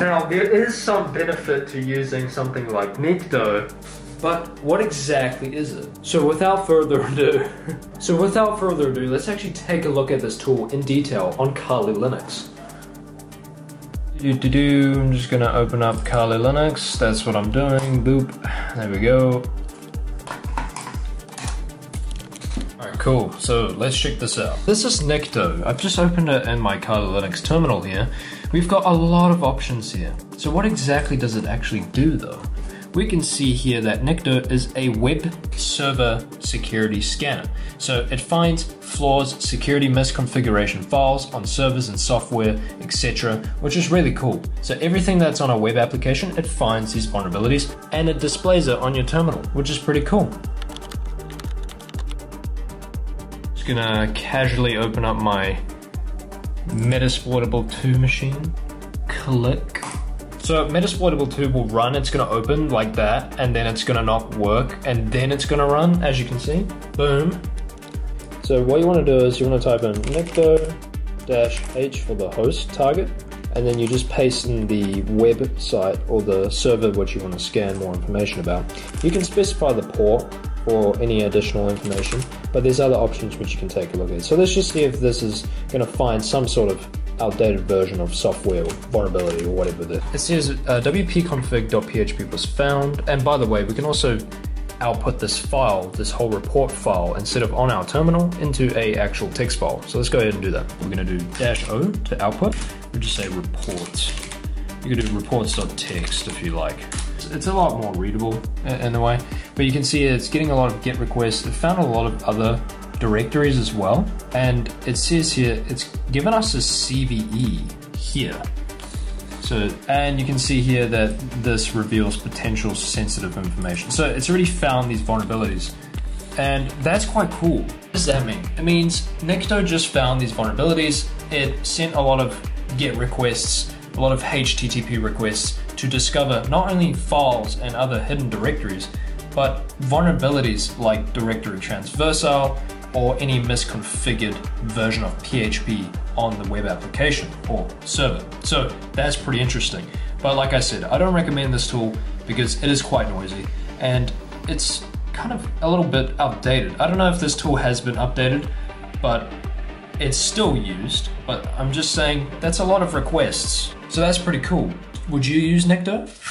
Now, there is some benefit to using something like Nikto, But what exactly is it? So without further ado, so without further ado, let's actually take a look at this tool in detail on Kali Linux. Do do do. I'm just gonna open up Kali Linux. That's what I'm doing. Boop. There we go. Alright, cool. So let's check this out. This is Nikto. I've just opened it in my Kali Linux terminal here. We've got a lot of options here. So what exactly does it actually do though? we can see here that Nikto is a web server security scanner. So it finds flaws, security misconfiguration files on servers and software, etc., which is really cool. So everything that's on a web application, it finds these vulnerabilities and it displays it on your terminal, which is pretty cool. Just gonna casually open up my Metasploitable 2 machine. Click. So Metasploitable 2 will run, it's gonna open like that, and then it's gonna not work, and then it's gonna run, as you can see. Boom. So what you wanna do is you wanna type in nikto-h for the host target, and then you just paste in the website or the server which you want to scan more information about. You can specify the port for any additional information, but there's other options which you can take a look at. So let's just see if this is going to find some sort of outdated version of software or vulnerability or whatever it is. It says uh, wp-config.php was found, and by the way, we can also output this file, this whole report file, instead of on our terminal into a actual text file. So let's go ahead and do that. We're gonna do dash O to output. We just say reports. You can do reports.txt if you like. It's a lot more readable in a way, but you can see it's getting a lot of GET requests. It found a lot of other directories as well, and it says here it's given us a CVE here. So, and you can see here that this reveals potential sensitive information. So it's already found these vulnerabilities. And that's quite cool. What does that mean? It means Nikto just found these vulnerabilities. It sent a lot of GET requests, a lot of HTTP requests to discover not only files and other hidden directories, but vulnerabilities like directory transversal or any misconfigured version of PHP on the web application or server. So that's pretty interesting. But like I said, I don't recommend this tool because it is quite noisy and it's kind of a little bit outdated. I don't know if this tool has been updated, but it's still used. But I'm just saying that's a lot of requests. So that's pretty cool. Would you use Nikto?